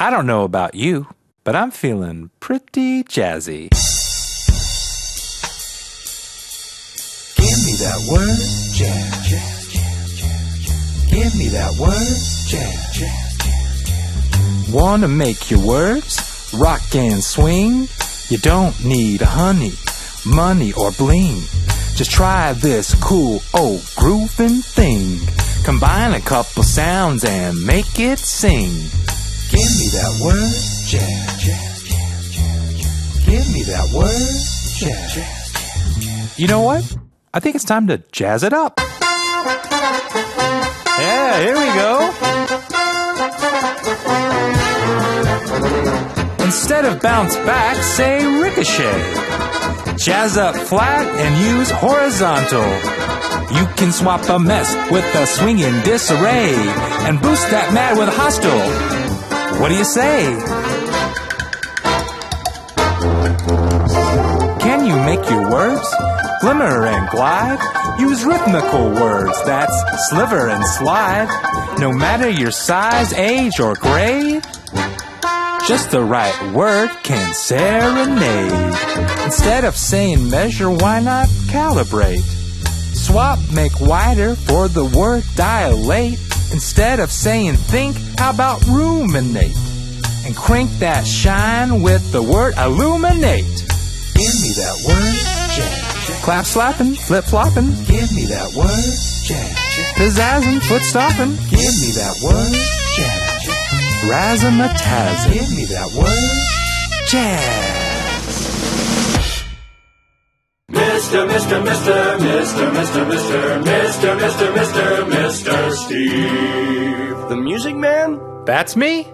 I don't know about you, but I'm feeling pretty jazzy. Give me that word, jazz. jazz, jazz, jazz Give me that word, jazz. jazz, jazz Wanna make your words rock and swing? You don't need honey, money, or bling. Just try this cool old grooving thing. Combine a couple sounds and make it sing. Give me that word, jazz. jazz, jazz, jazz Give me that word, jazz. You know what? I think it's time to jazz it up. Yeah, here we go. Instead of bounce back, say ricochet. Jazz up flat and use horizontal. You can swap a mess with a swinging disarray and boost that mad with hostile. What do you say? Can you make your words glimmer and glide? Use rhythmical words that's sliver and slide. No matter your size, age, or grade, just the right word can serenade. Instead of saying measure, why not calibrate? Swap, make wider for the word dilate. Instead of saying think, how about ruminate? And crank that shine with the word illuminate. Give me that word, jazz. Clap slapping, flip flopping, Give me that word, jazz. pizzazzing, foot stomping, Give me that word, jazz. razzmatazz, Give me that word, jazz. Mr. Mr. Mr. Mr. Mr. Mr. Mr. Mr. Mr. Mr. Steve. The Music Man? That's me.